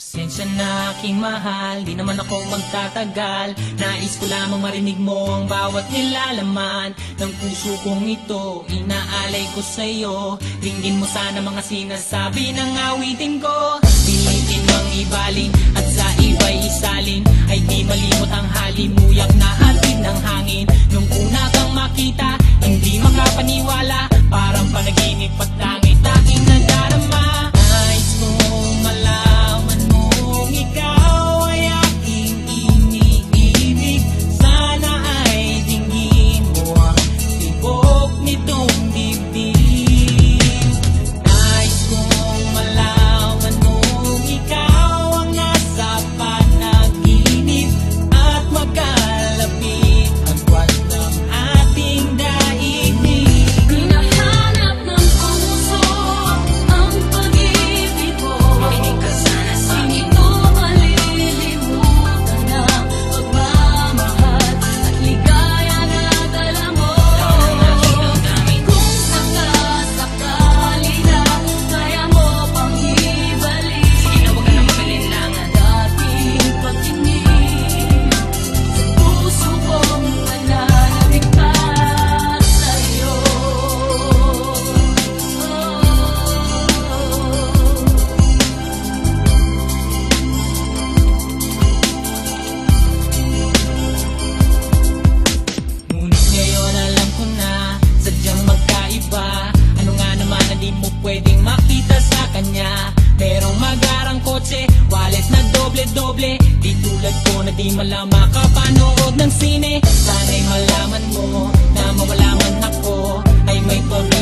Pasensya na aking mahal, di naman ako magtatagal. Nais ko lamang marinig mo ang bawat nilalaman Ng puso kong ito, inaalay ko sa'yo Ringgin mo sana mga sinasabi ng awitin ko. Pilitin mang ibalin at sa iba'y isalin. Ay di malimot ang halimuyak na hatid ng hangin. Nung una kang makita, hindi makapaniwala doble-doble Di tulad ko na di malama kapanood ng sine. Sana'y malaman mo Na mawala ako. Ay may pag-ibig